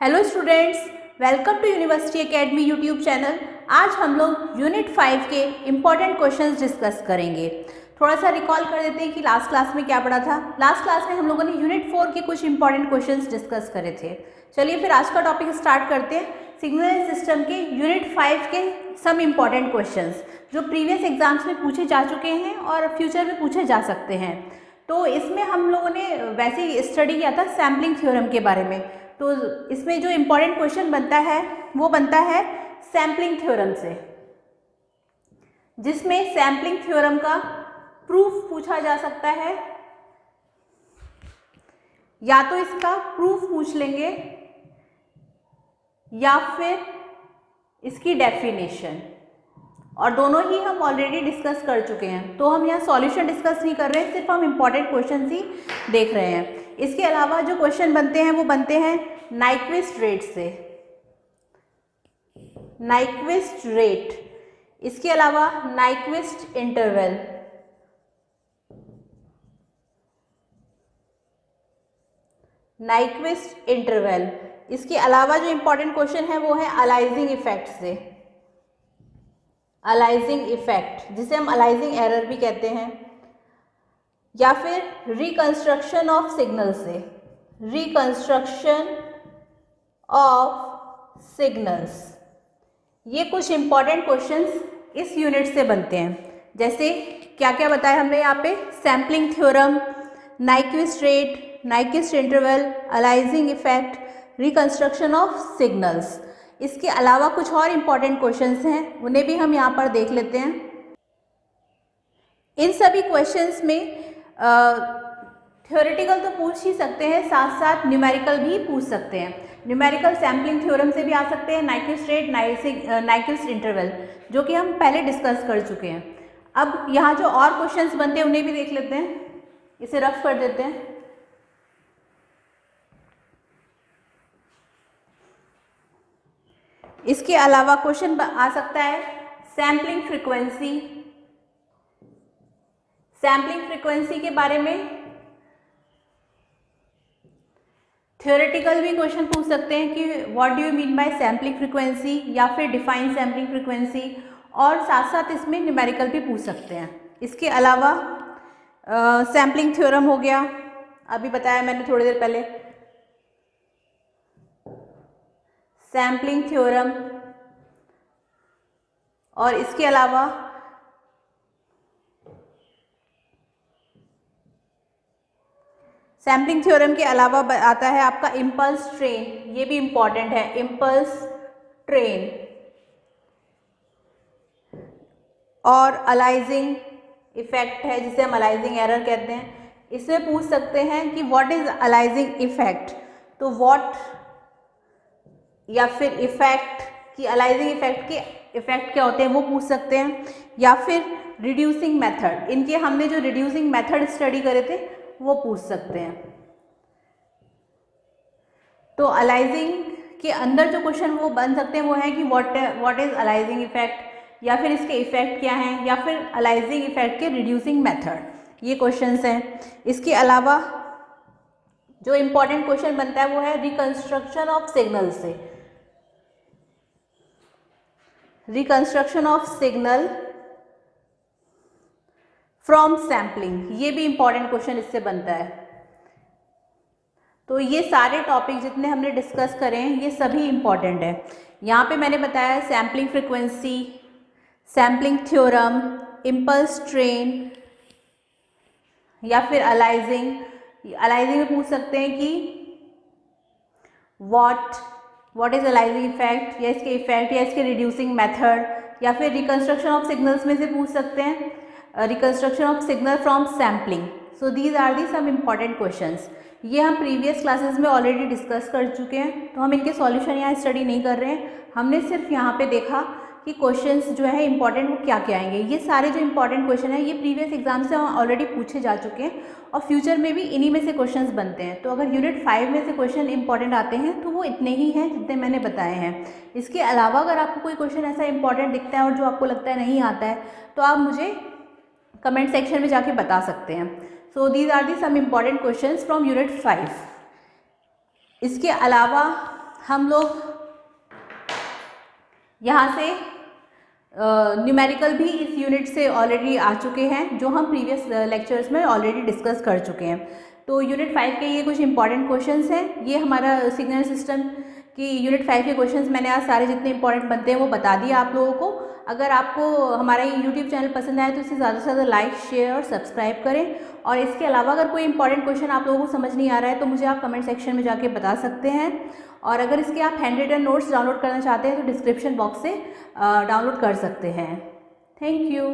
Hello students welcome to university academy YouTube channel आज हम लोग यूनिट फाइव के इंपॉर्टेंट क्वेश्चंस डिस्कस करेंगे। थोड़ा सा रिकॉल कर देते हैं कि लास्ट क्लास में क्या पढ़ा था। लास्ट क्लास में हम लोगों ने यूनिट फोर के कुछ इंपॉर्टेंट क्वेश्चंस डिस्कस करे थे। चलिए फिर आज का टॉपिक स्टार्ट करते हैं। सिग्नल सिस्टम के यूनिट फाइव के सम इंपॉर्टेंट क्वेश्चन जो प्रीवियस एग्ज़ाम्स में पूछे जा चुके हैं और फ्यूचर में पूछे जा सकते हैं। तो इसमें हम लोगों ने वैसे ही स्टडी किया था सैम्पलिंग थ्योरम के बारे में। तो इसमें जो इम्पोर्टेंट क्वेश्चन बनता है, वो बनता है सैम्पलिंग थ्योरम से। जिसमें सैम्पलिंग थ्योरम का प्रूफ पूछा जा सकता है। या तो इसका प्रूफ पूछ लेंगे, या फिर इसकी डेफिनेशन और दोनों ही हम ऑलरेडी डिस्कस कर चुके हैं। तो हम यहाँ सॉल्यूशन डिस्कस नहीं कर रहे, सिर्फ़ हम इंपॉर्टेंट क्वेश्चन ही देख रहे हैं। इसके अलावा जो क्वेश्चन बनते हैं, वो बनते हैं नाइक्विस्ट रेट से। नाइक्विस्ट रेट इसके अलावा नाइक्विस्ट इंटरवल नाइक्विस्ट इंटरवल इसके अलावा जो इंपॉर्टेंट क्वेश्चन है, वो है अलाइजिंग इफ़ेक्ट से। अलाइजिंग इफ़ेक्ट जिसे हम अलाइजिंग एरर भी कहते हैं। या फिर रिकंस्ट्रक्शन ऑफ़ सिग्नल से। रिकंस्ट्रक्शन ऑफ़ सिग्नल्स ये कुछ इंपॉर्टेंट क्वेश्चंस इस यूनिट से बनते हैं। जैसे क्या क्या बताया हमने यहाँ पे? Sampling theorem Nyquist rate Nyquist interval aliasing effect reconstruction of signals इसके अलावा कुछ और इंपॉर्टेंट क्वेश्चंस हैं, उन्हें भी हम यहाँ पर देख लेते हैं। इन सभी क्वेश्चंस में थ्योरेटिकल तो पूछ ही सकते हैं साथ साथ न्यूमेरिकल भी पूछ सकते हैं। न्यूमेरिकल सैम्पलिंग थ्योरम से भी आ सकते हैं नाइक्विस्ट रेट नाइक्विस्ट इंटरवल जो कि हम पहले डिस्कस कर चुके हैं। अब यहाँ जो और क्वेश्चंस बनते हैं, उन्हें भी देख लेते हैं। इसे रफ कर देते हैं। इसके अलावा क्वेश्चन आ सकता है सैम्पलिंग फ्रीक्वेंसी सैम्पलिंग फ्रीक्वेंसी के बारे में थियोरेटिकल भी क्वेश्चन पूछ सकते हैं कि what do you mean by sampling frequency या फिर डिफाइन सैम्पलिंग फ्रीक्वेंसी और साथ साथ इसमें न्यूमेरिकल भी पूछ सकते हैं। इसके अलावा सैम्पलिंग uh, थ्योरम हो गया। अभी बताया मैंने थोड़ी देर पहले। सैम्पलिंग थ्योरम और इसके अलावा सैम्पलिंग थ्योरम के अलावा आता है आपका इम्पल्स ट्रेन ये भी इंपॉर्टेंट है इम्पल्स ट्रेन और अलाइजिंग इफ़ेक्ट है, जिसे हम अलाइजिंग एरर कहते हैं। इसमें पूछ सकते हैं कि व्हाट इज़ अलाइजिंग इफ़ेक्ट तो व्हाट या फिर इफ़ेक्ट की अलाइजिंग इफ़ेक्ट के इफ़ेक्ट क्या होते हैं, वो पूछ सकते हैं। या फिर रिड्यूसिंग मेथड इनके हमने जो रिड्यूसिंग मेथड स्टडी करे थे वो पूछ सकते हैं। तो अलाइजिंग के अंदर जो क्वेश्चन वो बन सकते हैं, वो है कि what what is aliasing effect या फिर इसके इफ़ेक्ट क्या हैं? या फिर अलाइजिंग इफ़ेक्ट के रिड्यूसिंग मेथड ये क्वेश्चंस हैं। इसके अलावा जो इम्पोर्टेंट क्वेश्चन बनता है, वो है रिकंस्ट्रक्शन ऑफ़ सिग्नल से। Reconstruction of signal from sampling ये भी इंपॉर्टेंट क्वेश्चन इससे बनता है। तो ये सारे टॉपिक जितने हमने डिस्कस करें ये सभी इंपॉर्टेंट है। यहाँ पे मैंने बताया sampling frequency sampling theorem impulse train या फिर अलाइजिंग अलाइजिंग में पूछ सकते हैं कि what what is aliasing effect या इसके इफ़ेक्ट या इसके रिड्यूसिंग मेथड या फिर रिकंस्ट्रक्शन ऑफ़ सिग्नल्स में से पूछ सकते हैं। Reconstruction of signal from sampling so these are the some important questions ये हम प्रीवियस क्लासेस में ऑलरेडी डिस्कस कर चुके हैं तो हम इनके सॉल्यूशन यहाँ स्टडी नहीं कर रहे हैं। हमने सिर्फ़ यहाँ पे देखा कि क्वेश्चंस जो है इंपॉर्टेंट वो क्या क्या आएँगे। ये सारे जो इंपॉर्टेंट क्वेश्चन है, ये प्रीवियस एग्ज़ाम से ऑलरेडी पूछे जा चुके हैं और फ्यूचर में भी इन्हीं में से क्वेश्चंस बनते हैं। तो अगर यूनिट फाइव में से क्वेश्चन इंपॉर्टेंट आते हैं तो वो इतने ही हैं जितने मैंने बताए हैं। इसके अलावा अगर आपको कोई क्वेश्चन ऐसा इंपॉर्टेंट दिखता है और जो आपको लगता है नहीं आता है तो आप मुझे कमेंट सेक्शन में जाके बता सकते हैं। So these are the some important question from unit five इसके अलावा हम लोग यहाँ से न्यूमेरिकल uh, भी इस यूनिट से ऑलरेडी आ चुके हैं जो हम प्रीवियस लेक्चर्स में ऑलरेडी डिस्कस कर चुके हैं। तो यूनिट फाइव के ये कुछ इंपॉर्टेंट क्वेश्चंस हैं। ये हमारा सिग्नल सिस्टम की यूनिट फाइव के क्वेश्चंस मैंने आज सारे जितने इंपॉर्टेंट बनते हैं वो बता दिया आप लोगों को। अगर आपको हमारा ये यूट्यूब चैनल पसंद आए तो इसे ज़्यादा से ज़्यादा लाइक शेयर और सब्सक्राइब करें। और इसके अलावा अगर कोई इंपॉर्टेंट क्वेश्चन आप लोगों को समझ नहीं आ रहा है तो मुझे आप कमेंट सेक्शन में जाके बता सकते हैं। और अगर इसके आप हैंड रिटन नोट्स डाउनलोड करना चाहते हैं तो डिस्क्रिप्शन बॉक्स से डाउनलोड कर सकते हैं। Thank you